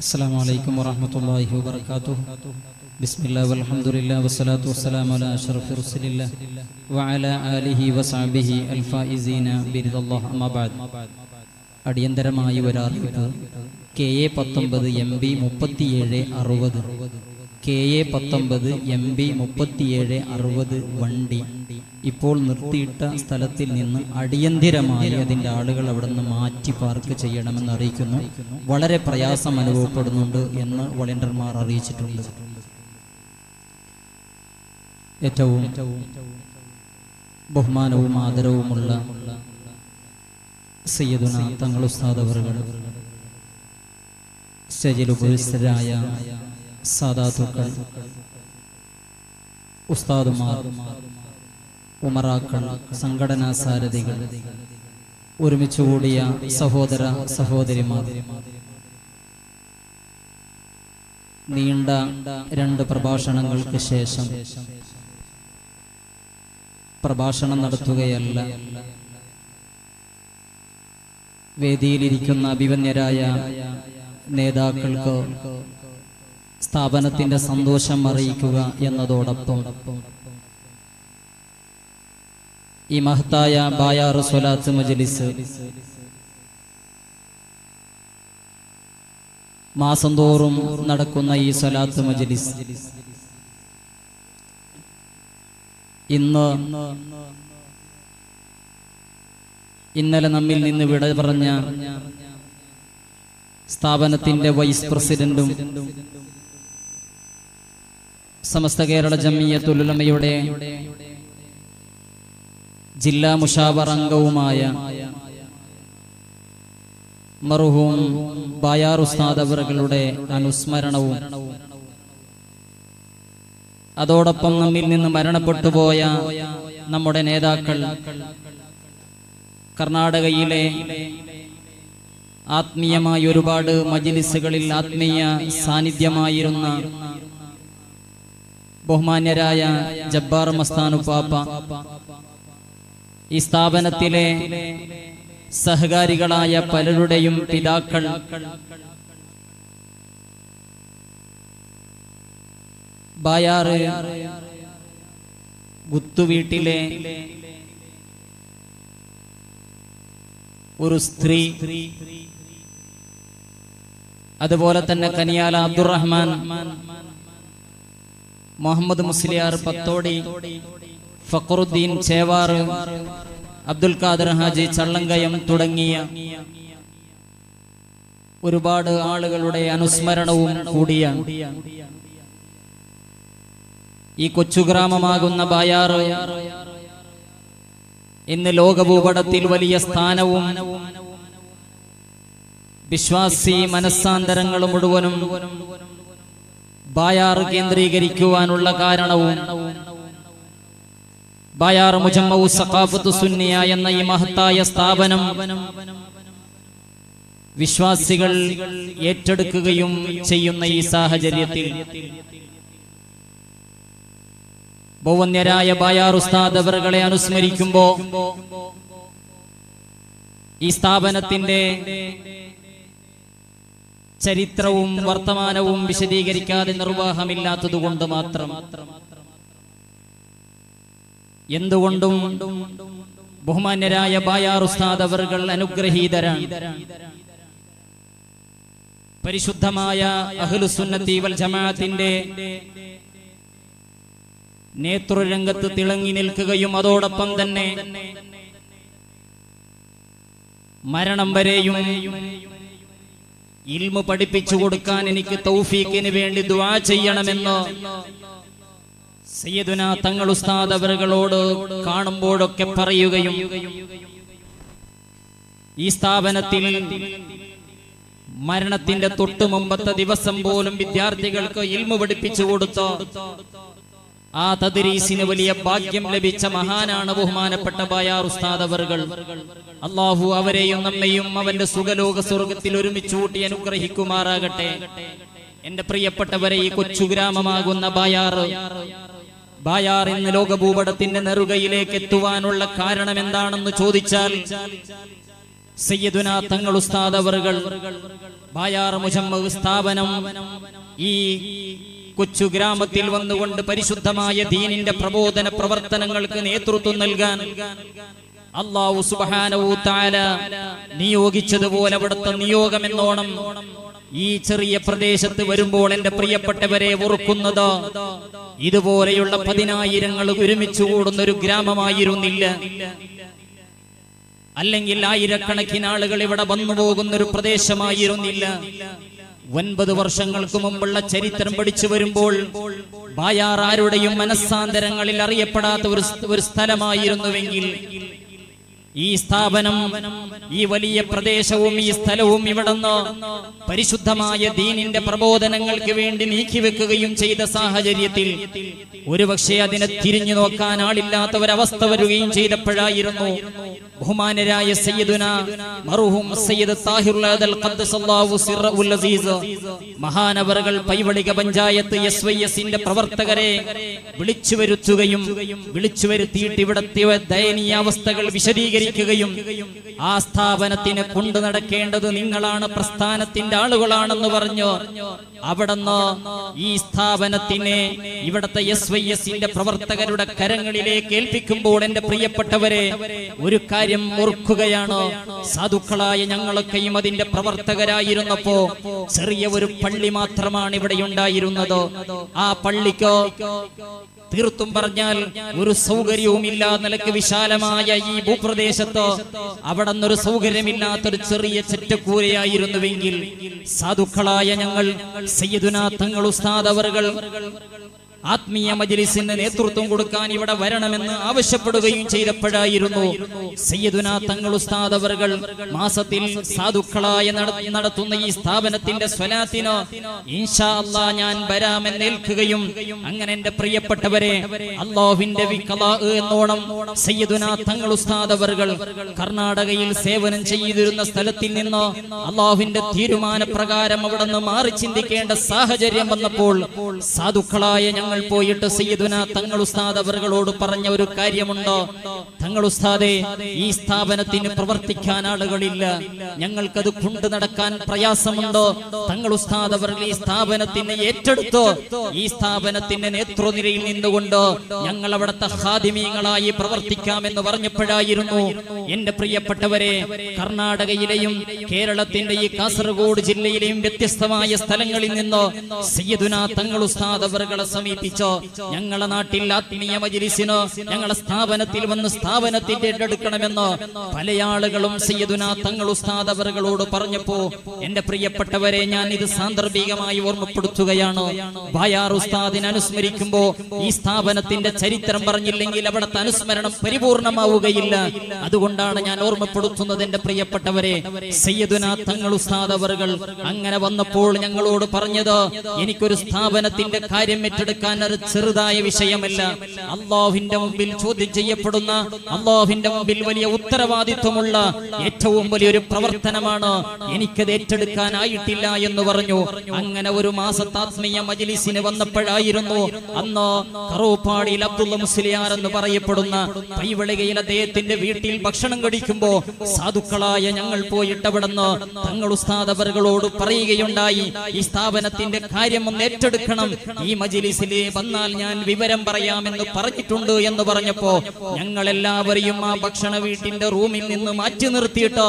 السلام عليكم ورحمة الله وبركاته بسم الله والحمد لله والصلاة والسلام على أشرف رسول الله وعلى آله وصحبه الفائزين برضا الله أما بعد അടിയന്തരമായി ഒരറിയിപ്പ് K A പത്തൊമ്പത് എം ബി മുപ്പത്തിയേഴ് അറുപത് കെ എ പത്തൊമ്പത് എം ബി മുപ്പത്തിയേഴ് അറുപത് വണ്ടി ഇപ്പോൾ നിർത്തിയിട്ട സ്ഥലത്തിൽ നിന്ന് അടിയന്തിരമായി അതിന്റെ ആളുകൾ അവിടെ നിന്ന് മാറ്റി പാർക്ക് ചെയ്യണമെന്ന് അറിയിക്കുന്നു. വളരെ പ്രയാസം അനുഭവപ്പെടുന്നുണ്ട് എന്ന് വളണ്ടിയർമാർ അറിയിച്ചിട്ടുണ്ട്. ഏറ്റവും ബഹുമാനവും ആദരവുമുള്ള സയ്യദുന തങ്ങൾ ഉസ്താദവറുകൾ സ്റ്റേജിൽ ഉപവിഷ്ടരായ സാദാത്തുക്കൾ ഉസ്താദുമാർ ഉമറാക്കൾ സംഘടനാ സാരഥികൾ ഒരുമിച്ചുകൂടിയ സഹോദര സഹോദരിമാർ. നീണ്ട രണ്ട് പ്രഭാഷണങ്ങൾക്ക് ശേഷം പ്രഭാഷണം നടത്തുകയല്ല. വേദിയിലിരിക്കുന്ന അഭിവന്യരായ നേതാക്കൾക്ക് സ്ഥാപനത്തിന്റെ സന്തോഷം അറിയിക്കുക എന്നതോടൊപ്പം ഈ മഹത്തായ ബായാർ സ്വലാത്ത് മജലിസ്. മാസം തോറും നടക്കുന്ന ഈ സ്വലാത്ത് മജലിസ്. ഇന്ന് ഇന്നലെ നമ്മിൽ നിന്ന് വിട പറഞ്ഞ സ്ഥാപനത്തിന്റെ വൈസ് പ്രസിഡന്റും സമസ്ത കേരള ജമിയത്തുലമയുടെ ജില്ലാ മുഷാവർ അംഗവുമായ മറുഹൂം ബായാർ ഉസ്താദ് അനുസ്മരണവും അതോടൊപ്പം നമ്മിൽ നിന്ന് മരണപ്പെട്ടുപോയ നമ്മുടെ നേതാക്കൾ കർണാടകയിലെ ആത്മീയമായി ഒരുപാട് മജിലിസുകളിൽ ആത്മീയ സാന്നിധ്യമായിരുന്ന ബഹുമാന്യരായ ജബ്ബാർ മസ്താനുപ്പാപ്പ ഈ സ്ഥാപനത്തിലെ സഹകാരികളായ പലരുടെയും പിതാക്കൾ ബായാറ് ഗുത്തുവീട്ടിലെ ഒരു സ്ത്രീ അതുപോലെ തന്നെ കനിയാല അബ്ദുറഹ്മാൻ മുഹമ്മദ് മുസ്ലിയാർ പത്തോടി ഫക്രുദ്ദീൻ ചേവാർ അബ്ദുൽ ഖാദർ ഹാജി ചള്ളങ്കയം തുടങ്ങിയ ഒരുപാട് ആളുകളുടെ അനുസ്മരണവും കൂടിയാണ് ഈ കൊച്ചുഗ്രാമമാകുന്ന ബായാറ് ഇന്ന് ലോകഭൂപടത്തിൽ വലിയ സ്ഥാനവും വിശ്വാസി മനസ്സാന്തരങ്ങളും മുഴുവനും ബായാർ കേന്ദ്രീകരിക്കുവാനുള്ള കാരണവും ബായാർ മുജമ്മു സഖാഫത്ത് സുന്നിയ എന്ന ഈ മഹത്തായ സ്ഥാപനം വിശ്വാസികൾ ഏറ്റെടുക്കുകയും ചെയ്യുന്ന ഈ സാഹചര്യത്തിൽ ഭൗവന്യരായ ബായാർ ഉസ്താദ് അവറുകളെ അനുസ്മരിക്കുമ്പോ ഈ സ്ഥാപനത്തിന്റെ ചരിത്രവും വർത്തമാനവും വിശദീകരിക്കാതെ നിർവാഹമില്ലാത്തതുകൊണ്ട് മാത്രം എന്തുകൊണ്ടും ബഹുമാന്യരായ ബായാർ ഉസ്താദ് അവർകൾ അനുഗ്രഹീതരാണ്. പരിശുദ്ധമായ അഹ്ലുസുന്നത്തി വൽ ജമാഅത്തിന്റെ നേതൃരംഗത്ത് തിളങ്ങി നിൽക്കുകയും അതോടൊപ്പം തന്നെ മരണം വരെയും ഇൽമ പഠിപ്പിച്ചു കൊടുക്കാൻ എനിക്ക് തൗഫീഖിന് വേണ്ടി ദുആ ചെയ്യണമെന്ന് സയ്യദുന തങ്ങൾ ഉസ്താദ് അവരുകളോട് കാണുമ്പോഴൊക്കെ പറയുകയും ഈ സ്ഥാപനത്തിൽ മരണത്തിന്റെ തൊട്ടു മുമ്പത്തെ ദിവസം പോലും വിദ്യാർത്ഥികൾക്ക് ഇൽമ പഠിപ്പിച്ചു കൊടുത്ത ആ തദ്രീസിന് വലിയ ഭാഗ്യം ലഭിച്ച മഹാനാണ് ബഹുമാനപ്പെട്ട ബായാർ ഉസ്താദ് അവറുകൾ അള്ളാഹു അവരെയും നമ്മയും അവന്റെ സുഖലോക സ്വർഗത്തിൽ ഒരുമിച്ച് കൂട്ടി അനുഗ്രഹിക്കുമാറാകട്ടെ. എന്റെ പ്രിയപ്പെട്ടവരെ ഈ കൊച്ചു ഗ്രാമമാകുന്ന ബായാർ ബായാർ ഇന്ന് ലോകഭൂപടത്തിന്റെ നെറുകയിലേക്ക് എത്തുവാനുള്ള കാരണം എന്താണെന്ന് ചോദിച്ചാൽ സയ്യദുന തങ്ങൾ ഉസ്താദ് അവറുകൾ ബായാർ മുജമ്മ സ്ഥാപനം ഈ കൊച്ചു ഗ്രാമത്തിൽ വന്നുകൊണ്ട് പരിശുദ്ധമായ ദീനിന്റെ പ്രബോധന പ്രവർത്തനങ്ങൾക്ക് നേതൃത്വം നൽകാൻ അള്ളാഹു സുബാനവു താല നിയോഗിച്ചതുപോലെ അവിടുത്തെ നിയോഗമെന്നോണം ഈ ചെറിയ പ്രദേശത്ത് വരുമ്പോൾ എന്റെ പ്രിയപ്പെട്ടവരെ ഓർക്കുന്നത് ഇതുപോലെയുള്ള പതിനായിരങ്ങൾ ഒരുമിച്ച് കൂടുന്ന ഒരു ഗ്രാമമായിരുന്നില്ല. അല്ലെങ്കിൽ ആയിരക്കണക്കിന് ആളുകൾ ഇവിടെ വന്നു പോകുന്ന ഒരു പ്രദേശമായിരുന്നില്ല. ഒൻപത് വർഷങ്ങൾക്ക് മുമ്പുള്ള ചരിത്രം പഠിച്ചു വരുമ്പോൾ ബായാർ ആരുടെയും മനസ്സാന്തരങ്ങളിൽ അറിയപ്പെടാത്ത ഒരു സ്ഥലമായിരുന്നുവെങ്കിൽ ഈ സ്ഥാപനം ഈ വലിയ പ്രദേശവും ഈ സ്ഥലവും ഇവിടുന്ന് പരിശുദ്ധമായ ദീനിന്റെ പ്രബോധനങ്ങൾക്ക് വേണ്ടി നീക്കിവെക്കുകയും ചെയ്ത സാഹചര്യത്തിൽ ഒരുപക്ഷെ അതിനെ തിരിഞ്ഞു നോക്കാൻ ആളില്ലാത്ത ഒരവസ്ഥ വരികയും ചെയ്തപ്പോഴായിരുന്നു ബഹുമാനരായ സയ്യിദുന മർഹൂം സയ്യിദ് അസീസ് മഹാനവറുകൾ പൈവളിക പഞ്ചായത്ത് എസ് വൈ എസിന്റെ പ്രവർത്തകരെ വിളിച്ചു വരുത്തുകയും വിളിച്ചു വരുത്തിയിട്ട് ഇവിടത്തെ ദയനീയാവസ്ഥകൾ വിശദീകരിക്കുകയും ആ സ്ഥാപനത്തിന് കൊണ്ടു നടക്കേണ്ടത് നിങ്ങളാണ് പ്രസ്ഥാനത്തിന്റെ ആളുകളാണെന്ന് പറഞ്ഞു? അവിടുന്ന് ഈ സ്ഥാപനത്തിനെ ഇവിടത്തെ എസ് വൈ എസിന്റെ പ്രവർത്തകരുടെ കരങ്ങളിലേക്ക് ഏൽപ്പിക്കുമ്പോൾ എന്റെ പ്രിയപ്പെട്ടവരെ ഒരു കാര്യം ഓർക്കുകയാണ്? സാധുക്കളായ ഞങ്ങളൊക്കെയും അതിന്റെ പ്രവർത്തകരായിരുന്നപ്പോ ചെറിയ ഒരു പള്ളി മാത്രമാണ് ഇവിടെ ഉണ്ടായിരുന്നത്. ആ പള്ളിക്ക് തീർത്തും പറഞ്ഞാൽ ഒരു സൗകര്യവും ഇല്ലാ നിലയ്ക്ക് വിശാലമായ ഈ ഭൂപ്രദേശത്ത് അവിടെ നിന്നൊരു സൗകര്യമില്ലാത്തൊരു ചെറിയ ചെറ്റക്കൂരയായിരുന്നുവെങ്കിൽ സാധുക്കളായ ഞങ്ങൾ സയ്യിദുന തങ്ങൾ ഉസ്താദ് അവറുകൾ ആത്മീയ മജലിസിന്റെ നേതൃത്വം കൊടുക്കാൻ ഇവിടെ വരണമെന്ന് ആവശ്യപ്പെടുകയും ചെയ്തപ്പോഴായിരുന്നു സയ്യദുന തങ്ങൾ ഉസ്താദ് അവർകൾ മാസത്തിൽ സാധുക്കളായ നടത്തുന്ന ഈ സ്ഥാപനത്തിന്റെ സ്വലാത്തിന് ഇൻഷാ അല്ലാ ഞാൻ വരാമെന്നേൽക്കുകയും അങ്ങനെ എന്റെ പ്രിയപ്പെട്ടവരെ അള്ളാഹുവിന്റെ എന്നോണം സയ്യദുന തങ്ങൾ ഉസ്താദ് അവർകൾ കർണാടകയിൽ സേവനം ചെയ്തിരുന്ന സ്ഥലത്തിൽ നിന്ന് അള്ളാഹുവിന്റെ തീരുമാനപ്രകാരം അവിടെ നിന്ന് മാറി ചിന്തിക്കേണ്ട സാഹചര്യം വന്നപ്പോൾ സാധുക്കളായ ഞങ്ങൾ പോയിട്ട് സയ്യിദുന തങ്ങൾ ഉസ്താദ് അവരോട് പറഞ്ഞ ഒരു കാര്യമുണ്ട്? തങ്ങൾ ഉസ്താദെ ഈ സ്ഥാപനത്തിന് പ്രവർത്തിക്കാൻ ആളുകളില്ല. ഞങ്ങൾക്കത് കൊണ്ടു നടക്കാൻ പ്രയാസമുണ്ടോ? തങ്ങൾ ഉസ്താദ് അവർ ഈ സ്ഥാപനത്തിന് ഏറ്റെടുത്തോ? ഈ സ്ഥാപനത്തിന്റെ നേതൃനിരയിൽ നിന്നുകൊണ്ട്? ഞങ്ങൾ അവിടുത്തെ ഹാദിമീങ്ങളായി പ്രവർത്തിക്കാമെന്ന് പറഞ്ഞപ്പോഴായിരുന്നു എന്റെ പ്രിയപ്പെട്ടവരെ കർണാടകയിലെയും കേരളത്തിന്റെ ഈ കാസർഗോഡ് ജില്ലയിലെയും വ്യത്യസ്തമായ സ്ഥലങ്ങളിൽ നിന്ന് സയ്യിദുന തങ്ങൾ ഉസ്താദ് അവറുകളെ സമീപിച്ച് ഞങ്ങളെ നാട്ടിൽ ആത്മീയ മജിലിസിന് ഞങ്ങളെ സ്ഥാപനത്തിൽ വന്ന് സ്ഥാപനത്തിന്റെ എടുക്കണമെന്ന് പല ആളുകളും സയ്യിദുന തങ്ങൾ ഉസ്താദ് അവറുകളോട് പറഞ്ഞപ്പോ എന്റെ പ്രിയപ്പെട്ടവരെ ഞാൻ ഇത് സാന്ദർഭികമായി ഓർമ്മപ്പെടുത്തുകയാണ്. ബായാർ ഉസ്താദിനെ അനുസ്മരിക്കുമ്പോ ഈ സ്ഥാപനത്തിന്റെ ചരിത്രം പറഞ്ഞില്ലെങ്കിൽ അവിടുത്തെ അനുസ്മരണം പരിപൂർണമാവുകയില്ല. അതുകൊണ്ടാണ് ഞാൻ ഓർമ്മപ്പെടുത്തുന്നത് എന്റെ പ്രിയപ്പെട്ടവരെ. സയ്യദുന തങ്ങൾ ഉസ്താദ് അവറുകൾ അങ്ങനെ വന്നപ്പോൾ ഞങ്ങളോട് പറഞ്ഞത് എനിക്കൊരു സ്ഥാപനത്തിന്റെ കാര്യം ഏറ്റെടുക്കാൻ ഒരു ചെറുതായ വിഷയമല്ല. അള്ളാഹുവിന്റെ മുമ്പിൽ ചോദ്യം ചെയ്യപ്പെടുന്ന അള്ളാഹുവിന്റെ മുമ്പിൽ വലിയ ഉത്തരവാദിത്വമുള്ള ഏറ്റവും വലിയൊരു പ്രവർത്തനമാണ് എനിക്കത് ഏറ്റെടുക്കാനായിട്ടില്ല എന്ന് പറഞ്ഞു. അങ്ങനെ ഒരു മാസത്താത്മീയ മജിലിസിന് വന്നപ്പോഴായിരുന്നു അന്ന് കറൂപ്പാടിയിൽ അബ്ദുള്ള മുസ്ലിയാർ എന്ന് പറയപ്പെടുന്ന പൈവളികയിൽ അദ്ദേഹത്തിന്റെ വീട്ടിൽ ഭക്ഷണം കഴിക്കുമ്പോ സാധുക്കളായ ഞങ്ങൾ പോയിട്ട് തങ്ങൾ ഉസ്താദ് അവറുകളോട് പറയുകയുണ്ടായി ഈ സ്ഥാപനത്തിന്റെ കാര്യം ഒന്ന് ഏറ്റെടുക്കണം. ഈ മജിലിസിലെ വന്നാൽ ഞാൻ വിവരം പറയാമെന്ന് പറഞ്ഞിട്ടുണ്ട് എന്ന് പറഞ്ഞപ്പോ ഞങ്ങൾ എല്ലാവരെയും ആ ഭക്ഷണ വീട്ടിന്റെ റൂമിൽ നിന്ന് മാറ്റി നിർത്തിയിട്ട്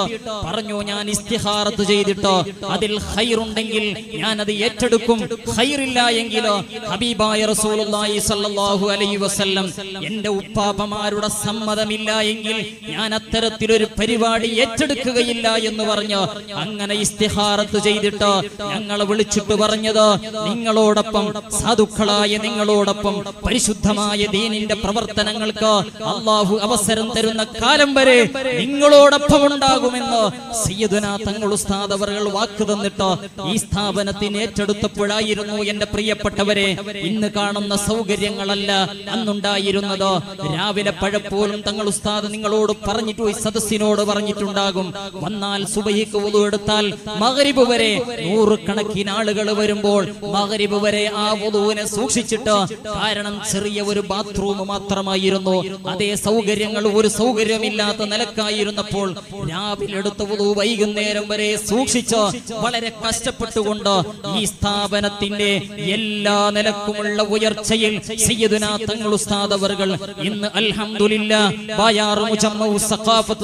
പറഞ്ഞു ഞാൻ ഇസ്തിഹാറത്ത് ചെയ്തിട്ട് അതിൽ ഹൈറുണ്ടെങ്കിൽ ഞാൻ അത് ഏറ്റെടുക്കും. ഹൈറില്ല എങ്കിലോ ഹബീബായ റസൂലുള്ളാഹി സ്വല്ലല്ലാഹു അലൈഹി വസല്ലം എന്റെ ഉപ്പാപ്പമാരുടെ സമ്മതമില്ല എങ്കിൽ ഞാൻ അത്തരത്തിലൊരു പരിപാടി ഏറ്റെടുക്കുകയില്ല എന്ന് പറഞ്ഞു അങ്ങനെ ഇസ്തിഹാറത്ത് ചെയ്തിട്ട് ഞങ്ങളെ വിളിച്ചിട്ട് പറഞ്ഞത് നിങ്ങളോടൊപ്പം സാധുക്കളായ നിങ്ങളോടൊപ്പം പരിശുദ്ധമായ ദീനിന്റെ പ്രവർത്തനങ്ങൾക്ക് അള്ളാഹു അവസരം തരുന്ന കാലം വരെ നിങ്ങളോടൊപ്പം ഉണ്ടാകുമെന്ന് സയ്യദുന തങ്ങൾ ഉസ്താദ് അവർ വാക്ക് തന്നിട്ട് ഈ സ്ഥാപനത്തിന് ഏറ്റെടുത്തപ്പോഴായിരുന്നു എന്റെ പ്രിയപ്പെട്ടവരെ ഇന്ന് കാണുന്ന സൗകര്യങ്ങളല്ല അന്നുണ്ടായിരുന്നത്. രാവിലെ പഴപ്പോലും തങ്ങൾ ഉസ്താദ് നിങ്ങളോട് പറഞ്ഞിട്ടു ഈ സദസ്സിനോട് പറഞ്ഞിട്ടുണ്ടാകും. വന്നാൽ സുബഹിക്ക് എടുത്താൽ മകരിബ് വരെ നൂറുകണക്കിന് ആളുകൾ വരുമ്പോൾ മകരിബ് വരെ ആ വുളുവിനെ സൂക്ഷിച്ചു സൂക്ഷിച്ചിട്ട് കാരണം ചെറിയ ഒരു ബാത്റൂം മാത്രമായിരുന്നു. അതേ സൗകര്യങ്ങൾ ഒരു സൗകര്യമില്ലാത്ത നിലക്കായിരുന്നപ്പോൾ രാവിലെ എടുത്ത വുളു വൈകുന്നേരം വരെ സൂക്ഷിച്ച് വളരെ കഷ്ടപ്പെട്ടുകൊണ്ട് ഈ സ്ഥാപനത്തിന്റെ എല്ലാ നിലക്കുമുള്ള ഉയർച്ചയിൽ സയ്യിദുന തങ്ങൾ ഉസ്താദ് അവർകൾ ഇന്ന് അൽഹംദുലില്ല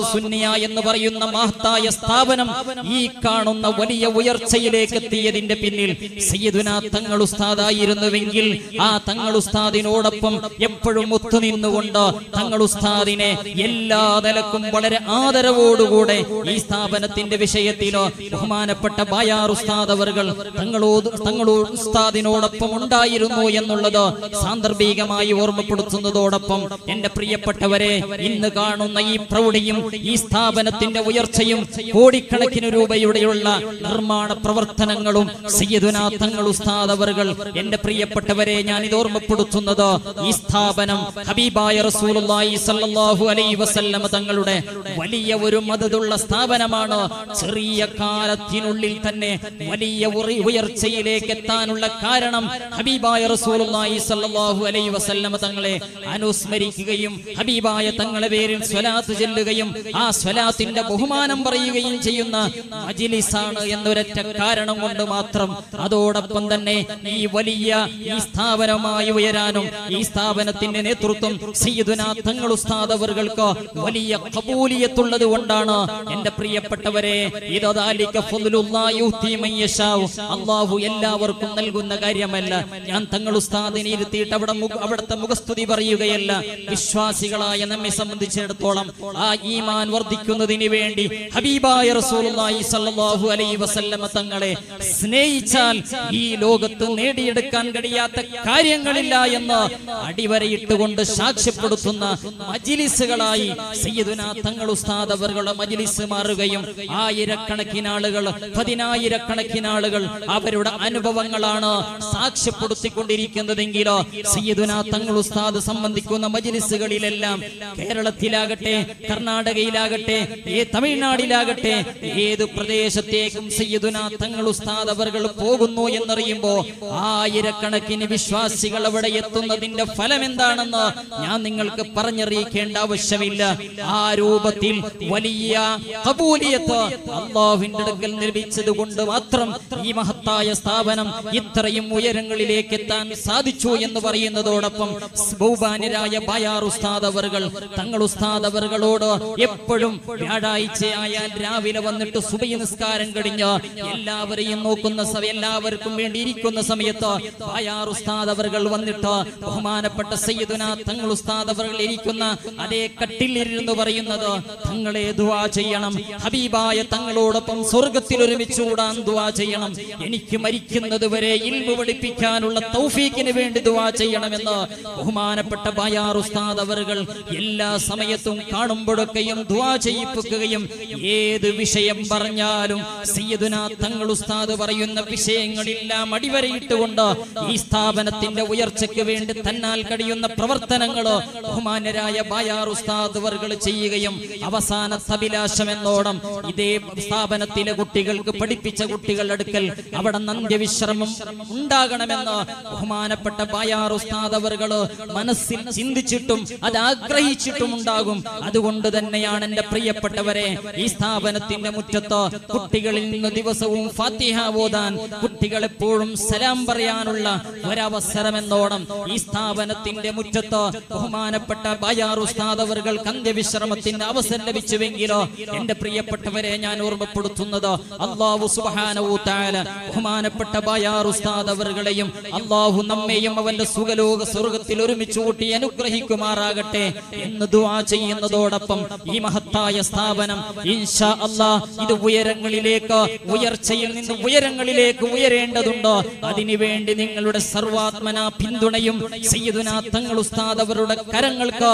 സുന്നിയ എന്ന് പറയുന്ന മഹത്തായ സ്ഥാപനം ഈ കാണുന്ന വലിയ ഉയർച്ചയിലേക്ക് എത്തിയതിന്റെ പിന്നിൽ സയ്യിദുന തങ്ങൾ ഉസ്താദായിരുന്നുവെങ്കിൽ ആ തങ്ങൾ ഉസ്താദിനോടൊപ്പം എപ്പോഴും ഒത്തുനിന്നുകൊണ്ട് തങ്ങൾ ഉസ്താദിനെ എല്ലാ നിലക്കും വളരെ ആദരവോടുകൂടെ ഈ സ്ഥാപനത്തിന്റെ വിഷയത്തിലോ ബഹുമാനപ്പെട്ട ബായാർ ഉസ്താദ് അവർകൾ തങ്ങളോട് തങ്ങളോ ഉസ്താദിനോടൊപ്പം ഉണ്ടായിരുന്നു എന്നുള്ളത് സാന്ദർഭികമായി ഓർമ്മപ്പെടുത്തുന്നതോടൊപ്പം എന്റെ പ്രിയപ്പെട്ടവരെ ഇന്ന് കാണുന്ന ഈ പ്രൗഢിയും ഈ സ്ഥാപനത്തിന്റെ ഉയർച്ചയും കോടിക്കണക്കിന് രൂപയുടെയുള്ള നിർമ്മാണ പ്രവർത്തനങ്ങളും സയ്യദുനാ തങ്ങൾ ഉസ്താദ് അവർകൾ എന്റെ പ്രിയപ്പെട്ടവരെ ഞാൻ ഇത് ഓർമ്മപ്പെടുത്തുന്നത് ഈ സ്ഥാപനം ഹബീബായ റസൂലുള്ളാഹി സ്വല്ലല്ലാഹു അലൈഹി വസല്ലമ തങ്ങളുടെ വലിയ ഒരു മദതുള്ള സ്ഥാപനമാണ്. ചെറിയ കാലത്തിനുള്ളിൽ തന്നെ വലിയ ഉയർച്ചയിലേക്ക് എത്താനുള്ള കാരണം ഹബീബായ റസൂലുള്ളാഹി സല്ലല്ലാഹു അലൈഹി വസല്ലമ തങ്ങളെ അനുസ്മരിക്കുകയും ഹബീബായ തങ്ങളെ പേരിൽ സ്വലാത്ത് ചൊല്ലുകയും ആ സ്വലാത്തിന്റെ ബഹുമാനം പറയുകയും ചെയ്യുന്ന മജിലിസാണ് എന്നൊരൊറ്റ കാരണം കൊണ്ട് മാത്രം അതോടൊപ്പം തന്നെ ഈ വലിയ ഈ സ്ഥാപനമായി ഉയരാനും ഈ സ്ഥാപനത്തിന്റെ നേതൃത്വം തങ്ങൾ ഉസ്താദ് അവർക്ക് വലിയ കബൂലിയത്തുള്ളത് കൊണ്ടാണ്. എന്റെ പ്രിയപ്പെട്ടവരെ. അള്ളാഹു എല്ലാവർക്കും നൽകുന്ന കാര്യമല്ല. ഞാൻ തങ്ങൾ ഉസ്താദിനെ ഇരുത്തിയിട്ട് അവിടെ അവിടുത്തെ മുഖസ്തുതി പറയുകയല്ല. വിശ്വാസികളായ നമ്മെ സംബന്ധിച്ചിടത്തോളം ആ ഈമാൻ വർദ്ധിക്കുന്നതിന് വേണ്ടി ഹബീബായ റസൂലുള്ളാഹി സ്വല്ലല്ലാഹു അലൈഹി വസല്ലമ തങ്ങളെ സ്നേഹിച്ചാൽ ഈ ലോകത്ത് നേടിയെടുക്കാൻ കഴിയാത്ത കാര്യങ്ങളില്ല എന്ന് അടിവരയിട്ടുകൊണ്ട് സാക്ഷ്യപ്പെടുത്തുന്ന മജിലിസുകളായി സയ്യിദുന തങ്ങൾ ഉസ്താദ് അവരുടെ മജിലിസ് മാറുകയും ആയിരക്കണക്കിന് ആളുകൾ പതിനായിരക്കണക്കിന് ആളുകൾ അവരുടെ അനുഭവങ്ങളാണ് സാക്ഷ്യപ്പെടുത്തിക്കൊണ്ടിരിക്കുന്നതെങ്കിലോ സയ്യിദുന തങ്ങൾ ഉസ്താദ് സംബന്ധിക്കുന്ന മജിലിസുകളിലെല്ലാം കേരളത്തിലാകട്ടെ കർണാടകയിലാകട്ടെ ഏ തമിഴ്നാടിലാകട്ടെ ഏത് പ്രദേശത്തേക്കും സയ്യിദുന തങ്ങൾ ഉസ്താദ് അവർ പോകുന്നു എന്നറിയുമ്പോ ആയിരക്കണക്കിന് വിശ്വാസികൾ അവിടെ എത്തുന്നതിന്റെ ഫലം എന്താണെന്ന് ഞാൻ നിങ്ങൾക്ക് പറഞ്ഞറിയിക്കേണ്ട ആവശ്യമില്ല. ആ രൂപത്തിൽ വലിയ കബൂലിയത്ത് അള്ളാഹുവിന്റെ അടുക്കൽ ലഭിച്ചത് കൊണ്ട് മാത്രം ഈ മഹത്തായ സ്ഥാപനം ഇത്രയും ഉയരങ്ങളിലേക്ക് എത്താൻ സാധിച്ചു എന്ന് പറയുന്നതോടൊപ്പം ബഹുബാനിരായ ബയാർ ഉസ്താദ് അവർകൾ തങ്ങൾ ഉസ്താദ് അവർകളോട് എപ്പോഴും വ്യാഴാഴ്ച ആയാൽ രാവിലെ വന്നിട്ട് സുബൈ നിസ്കാരം കഴിഞ്ഞ് എല്ലാവരെയും നോക്കുന്ന എല്ലാവർക്കും വേണ്ടി ഇരിക്കുന്ന സമയത്ത് ബയാർ ഉസ്താദ് അവർകൾ വന്നിട്ട് ബഹുമാനപ്പെട്ട സയ്യിദുന തങ്ങൾ ഉസ്താദ് അവർകൾ ഇരിക്കുന്ന അതേ കട്ടിലിരുന്ന് പറയുന്നത് തങ്ങളെ ദുവാ ചെയ്യണം. ഹബീബായ തങ്ങളോടൊപ്പം സ്വർഗത്തിൽ ഒരുമിച്ച് കൂടാൻ ദുവാ ചെയ്യണം. എനിക്ക് മരിക്കുന്നത് വരെ ഇൽമു പഠിപ്പിക്കാനുള്ള തൗഫീക്കിന് വേണ്ടി ദുവാ ചെയ്യണമെന്ന് ബഹുമാനപ്പെട്ട ബയാർ ഉസ്താദ് അവർകൾ എല്ലാ സമയത്തും കാണുമ്പോഴൊക്കെയും ദുവാ ചെയ്യിപ്പിക്കുകയും ഏത് വിഷയം പറഞ്ഞാലും സയ്യിദുന തങ്ങൾ ഉസ്താദ് പറയുന്ന വിഷയങ്ങളെല്ലാം അടിവരയിട്ടുകൊണ്ട് ഈ സ്ഥാപനത്തിന്റെ ഉയർച്ചയ്ക്ക് വേണ്ടി തന്നാൽ കഴിയുന്ന പ്രവർത്തനങ്ങളോ ബഹുമാനരായ ബായാർ ഉസ്താദ് വർകൾ ചെയ്യുകയും അവസാന സഭിലാഷം എന്നോണം ഇതേ സ്ഥാപനത്തിലെ കുട്ടികൾക്ക് പഠിപ്പിച്ച കുട്ടികളുടെ അടുക്കൽ അവിടെ നന്ദ്യവിശ്രമം ഉണ്ടാകണമെന്ന് ബഹുമാനപ്പെട്ട ബായാർ ഉസ്താദ് മനസ്സിൽ ചിന്തിച്ചിട്ടും അത് ആഗ്രഹിച്ചിട്ടും ഉണ്ടാകും. അതുകൊണ്ട് തന്നെയാണ് എന്റെ പ്രിയപ്പെട്ടവരെ ഈ സ്ഥാപനത്തിന്റെ മുറ്റത്ത് കുട്ടികളിൽ നിന്ന് ദിവസവും ഫാത്തിഹ ഓതാൻ കുട്ടികൾ എപ്പോഴും സലാം പറയാനുള്ള ഒരവസരം ഒരവസരമെന്നോണം ഈ സ്ഥാപനത്തിന്റെ മുറ്റത്ത് ബഹുമാനപ്പെട്ട ബയാർ ഉസ്താദ് അവർക്ക് അന്ത്യവിശ്രമത്തിന്റെ അവസരം ലഭിച്ചുവെങ്കിലോ എന്റെ പ്രിയപ്പെട്ടവരെ ഞാൻ ഓർമ്മപ്പെടുത്തുന്നത് അള്ളാഹു സുബാനവൂത്തായ ബഹുമാനപ്പെട്ട ബയാർ ഉസ്താദ് അവരുടെയും അള്ളാഹു നമ്മെയും അവന്റെ സുഖലോക സ്വർഗത്തിൽ ഒരുമിച്ച് കൂട്ടി അനുഗ്രഹിക്കുമാറാകട്ടെ എന്ന് ദുവാ ചെയ്യുന്നതോടൊപ്പം ഈ മഹത്തായ സ്ഥാപനം ഇൻഷാ അല്ലാ ഇത് ഉയരങ്ങളിലേക്ക് ഉയർച്ചയിൽ നിന്ന് ഉയരങ്ങളിലേക്ക് ഉയരേണ്ടതുണ്ട്? അതിനുവേണ്ടി നിങ്ങളുടെ സർവ സർവാത്മന പിന്തുണയും സയ്യിദുന തങ്ങൾ ഉസ്താദ് അവരുടെ കരങ്ങൾക്ക്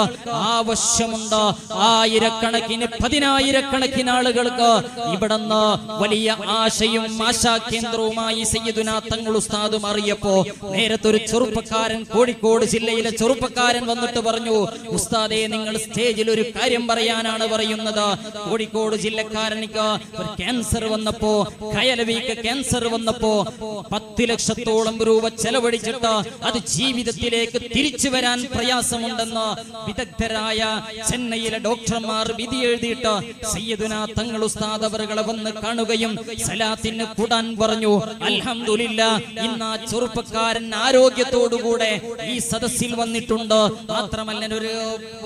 ആവശ്യമുണ്ട്. ആയിരക്കണക്കിന് പതിനായിരക്കണക്കിന് ആളുകൾക്ക് ഇവിടുന്ന് വലിയ ആശയും ആശാ കേന്ദ്രവുമായി സയ്യിദുന തങ്ങൾ ഉസ്താദ് മാറിയപ്പോ നേരത്തെ ഒരു ചെറുപ്പക്കാരൻ കോഴിക്കോട് ജില്ലയിലെ ചെറുപ്പക്കാരൻ വന്നിട്ട് പറഞ്ഞു ഉസ്താദെ നിങ്ങൾ സ്റ്റേജിൽ ഒരു കാര്യം പറയാനാണ് പറയുന്നത്. കോഴിക്കോട് ജില്ലക്കാരനിക്ക് ഒരു ക്യാൻസർ വന്നപ്പോ കയലവിക്ക് ക്യാൻസർ വന്നപ്പോ പത്ത് ലക്ഷത്തോളം രൂപ ചെലവഴിച്ചിട്ട് ചെലവഴിച്ചിട്ട് അത് ജീവിതത്തിലേക്ക് തിരിച്ചു വരാൻ പ്രയാസമുണ്ടെന്ന് വിദഗ്ധരായ ചെന്നൈയിലെ ഡോക്ടർമാർ വിധി എഴുതിയിട്ട് സയ്യദുന തങ്ങൾ ഉസ്താദ് അവരുകളെ വന്ന് കാണുകയും സലാത്തിന് കൂടാൻ പറഞ്ഞു അലഹമില്ല ഇന്ന് ആ ചെറുപ്പക്കാരൻ ആരോഗ്യത്തോടുകൂടെ ഈ സദസ്സിൽ വന്നിട്ടുണ്ട്. മാത്രമല്ല ഒരു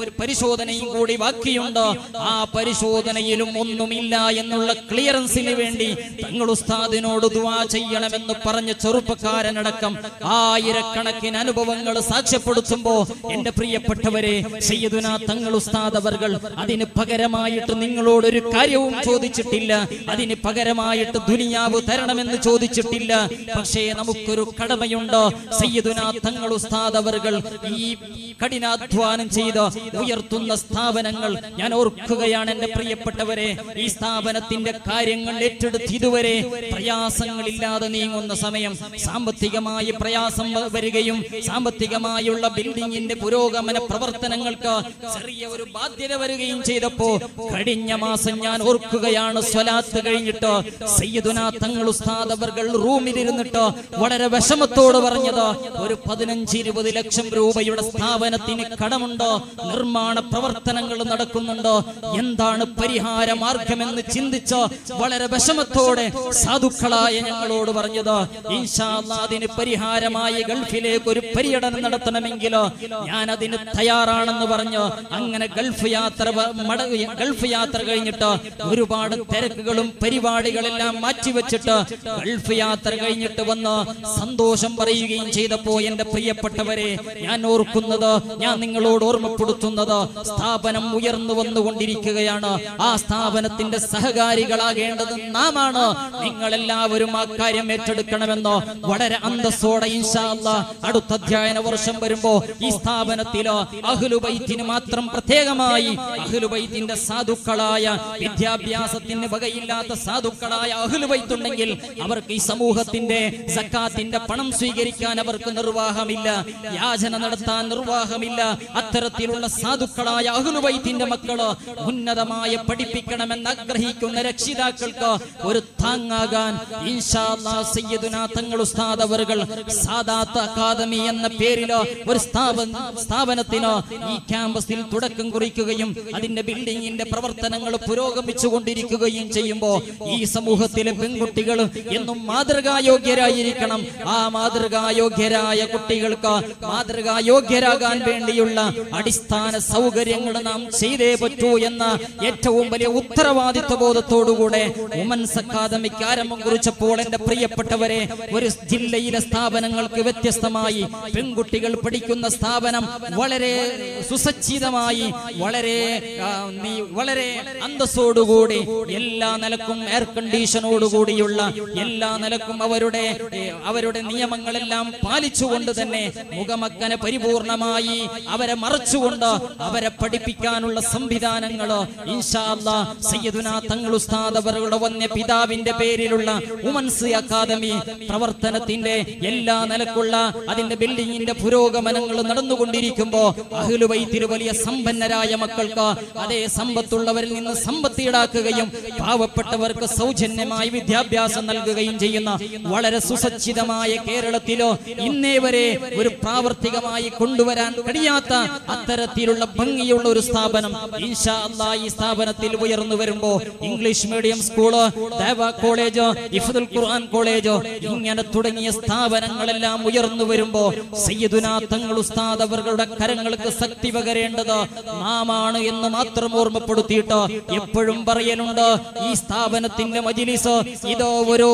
ഒരു പരിശോധനയും കൂടി ബാക്കിയുണ്ട്. ആ പരിശോധനയിലും ഒന്നുമില്ല എന്നുള്ള ക്ലിയറൻസിന് വേണ്ടി തങ്ങൾ ഉസ്താദിനോട് ദുവാ ചെയ്യണമെന്ന് പറഞ്ഞ ചെറുപ്പക്കാരനടക്കം ആയിരക്കണക്കിന് അനുഭവങ്ങൾ സാക്ഷ്യപ്പെടുത്തുമ്പോ എന്റെ പ്രിയപ്പെട്ടവരെ സയ്യദുന തങ്ങൾ ഉസ്താദ് അതിന് പകരമായിട്ട് നിങ്ങളോട് ഒരു കാര്യവും ചോദിച്ചിട്ടില്ല. അതിന് പകരമായിട്ട് ദുനിയാവ് തരണമെന്ന് ചോദിച്ചിട്ടില്ല. പക്ഷേ നമുക്കൊരു കടമയുണ്ടോ? സയ്യദുന തങ്ങൾ ഉസ്താദ് ഈ കഠിനാധ്വാനം ചെയ്ത് ഉയർത്തുന്ന സ്ഥാപനങ്ങൾ. ഞാൻ ഓർക്കുകയാണ് എന്റെ പ്രിയപ്പെട്ടവരെ ഈ സ്ഥാപനത്തിന്റെ കാര്യങ്ങൾ ഏറ്റെടുത്ത് ഇതുവരെ പ്രയാസങ്ങളില്ലാതെ നീങ്ങുന്ന സമയം. സാമ്പത്തികമായി പ്രയാസം വരികയും സാമ്പത്തികമായുള്ള ബിൽഡിങ്ങിന്റെ പുരോഗമന പ്രവർത്തനങ്ങൾക്ക് ചെറിയ ഒരു ബാധ്യത വരികയും ചെയ്തപ്പോ കഴിഞ്ഞ മാസം ഞാൻ ഓർക്കുകയാണ് സ്വലാത്ത് കഴിഞ്ഞിട്ട് സയ്യദുനാ തങ്ങൾ ഉസ്താദ് അവർകൾ റൂമിലിരുന്നിട്ട് വളരെ വിഷമത്തോട് പറഞ്ഞത് ഒരു പതിനഞ്ച് ഇരുപത് ലക്ഷം രൂപയുടെ സ്ഥാപനത്തിന് കടമുണ്ടോ നിർമ്മാണ പ്രവർത്തനങ്ങൾ നടക്കുന്നുണ്ടോ എന്താണ് പരിഹാര മാർഗമെന്ന് ചിന്തിച്ച് വളരെ വിഷമത്തോടെ സാധുക്കളായ ഞങ്ങളോട് പറഞ്ഞത് അതിന് പരിഹാരമായി ഗൾഫിലേക്ക് ഒരു പര്യടനം നടത്തണമെങ്കിലോ? ഞാൻ അതിന് തയ്യാറാണെന്ന് പറഞ്ഞു? അങ്ങനെ ഗൾഫ് യാത്ര ഗൾഫ് യാത്ര കഴിഞ്ഞിട്ട്? ഒരുപാട് തിരക്കുകളും പരിപാടികളെല്ലാം മാറ്റിവെച്ചിട്ട്? ഗൾഫ് യാത്ര കഴിഞ്ഞിട്ട് വന്ന്? സന്തോഷം പറയുകയും ചെയ്തപ്പോ എന്റെ പ്രിയപ്പെട്ടവരെ ഞാൻ ഓർക്കുന്നത്? ഞാൻ നിങ്ങളോട് ഓർമ്മപ്പെടുത്തുന്നത്? സ്ഥാപനം ഉയർന്നു വന്നുകൊണ്ടിരിക്കുകയാണ്? ആ സ്ഥാപനത്തിന്റെ സഹകാരികളാകേണ്ടത് നാമാണ്? നിങ്ങൾ എല്ലാവരും ആ കാര്യം ഏറ്റെടുക്കണമെന്ന്? വളരെ അന്തസ്സോടെ ഇൻഷാ അടുത്ത അധ്യയന വർഷം വരുമ്പോ ഈ സ്ഥാപനത്തിലോ അഹ്ലുബൈത്തിന് മാത്രം പ്രത്യേകമായി അഹ്ലുബൈത്തിന്റെ സാധുക്കളായ വിദ്യാഭ്യാസത്തിന് വകയില്ലാത്ത സാധുക്കളായ അഹ്ലുബൈത്തുണ്ടെങ്കിൽ അവർക്ക് ഈ സമൂഹത്തിന്റെ സക്കാത്തിന്റെ പണം സ്വീകരിക്കാൻ അവർക്ക് നിർവാഹമില്ല യാചന നടത്താൻ നിർവാഹമില്ല. അത്തരത്തിലുള്ള സാധുക്കളായ അഹ്ലുബൈത്തിന്റെ മക്കൾ ഉന്നതമായ പഠിപ്പിക്കണമെന്ന് ആഗ്രഹിക്കുന്ന രക്ഷിതാക്കൾക്ക് ഒരു താങ്ങാകാൻ തങ്ങൾ ഉസ്താദ് അവറുകൾ സാദാത്ത് അക്കാദമി എന്ന പേരിലോ ഒരു സ്ഥാപന സ്ഥാപനത്തിനോ ഈ ക്യാമ്പസിൽ തുടക്കം കുറിക്കുകയും അതിന്റെ ബിൽഡിങ്ങിന്റെ പ്രവർത്തനങ്ങൾ പുരോഗമിച്ചു കൊണ്ടിരിക്കുകയും ചെയ്യുമ്പോൾ ഈ സമൂഹത്തിലെ പെൺകുട്ടികൾ എന്നും മാതൃകായോഗ്യരായിരിക്കണം. ആ മാതൃകായോഗ്യരായ കുട്ടികൾക്ക് മാതൃകായോഗ്യരാകാൻ വേണ്ടിയുള്ള അടിസ്ഥാന സൗകര്യങ്ങൾ നാം ചെയ്തേ പറ്റൂ എന്ന ഏറ്റവും വലിയ ഉത്തരവാദിത്വ ബോധത്തോടുകൂടെ വുമൻസ് അക്കാദമിക്ക് ആരംഭം കുറിച്ചപ്പോൾ എന്റെ പ്രിയപ്പെട്ടവരെ ഒരു ജില്ലയിലെ സ്ഥാപനങ്ങൾക്ക് വ്യത്യസ്തമായി പെൺകുട്ടികൾ പഠിക്കുന്ന സ്ഥാപനം വളരെ സുസജ്ജിതമായി വളരെ വളരെ അന്തസ്സോടുകൂടി എല്ലാ നിലക്കും എയർ കണ്ടീഷനോടുകൂടിയുള്ള എല്ലാ നിലക്കും അവരുടെ അവരുടെ നിയമങ്ങളെല്ലാം പാലിച്ചുകൊണ്ട് തന്നെ മുഖമക്കനെ പരിപൂർണമായി അവരെ മറച്ചുകൊണ്ട് അവരെ പഠിപ്പിക്കാനുള്ള സംവിധാനങ്ങൾ സയ്യദുന തങ്ങൾ ഉസ്താദ് അവരുടെ പിതാവിന്റെ പേരിലുള്ള ഉമൻസ് അക്കാദമി പ്രവർത്തനത്തിന്റെ എല്ലാ നിലക്കുള്ള അതിന്റെ ബിൽഡിങ്ങിന്റെ പുരോഗമനങ്ങൾ നടന്നുകൊണ്ടിരിക്കുമ്പോ അഹ്ലുബൈത്തിൽ വലിയ സമ്പന്നരായ മക്കൾക്ക് അതേ സമ്പത്തുള്ളവരിൽ നിന്ന് സമ്പത്ത് ഈടാക്കുകയും പാവപ്പെട്ടവർക്ക് സൗജന്യമായി വിദ്യാഭ്യാസം നൽകുകയും ചെയ്യുന്ന വളരെ സുസജ്ജിതമായ കേരളത്തിലോ ഇന്നേ വരെ ഒരു പ്രാവർത്തികമായി കൊണ്ടുവരാൻ കഴിയാത്ത അത്തരത്തിലുള്ള ഭംഗിയുള്ള ഒരു സ്ഥാപനം ഇൻഷാ അല്ലാ ഈ സ്ഥാപനത്തിൽ ഉയർന്നു വരുമ്പോ ഇംഗ്ലീഷ് മീഡിയം സ്കൂൾ ദേവ കോളേജ് ഇഫ്ദുൽ ഖുർആൻ കോളേജ് ഇങ്ങനെ തുടങ്ങിയ സ്ഥാപനങ്ങളെല്ലാം ഉയർന്നു വരുമ്പോ സയ്യിദുനാ തങ്ങൾ ഉസ്താദ് അവരുടെ കരങ്ങൾക്ക് ശക്തി പകരേണ്ടത് നാമാണ് എന്ന് മാത്രം ഓർമ്മപ്പെടുത്തിയിട്ട് എപ്പോഴും പറയലുണ്ട് ഈ സ്ഥാപനത്തിന്റെ മജിലിസ് ഇതോ ഒരു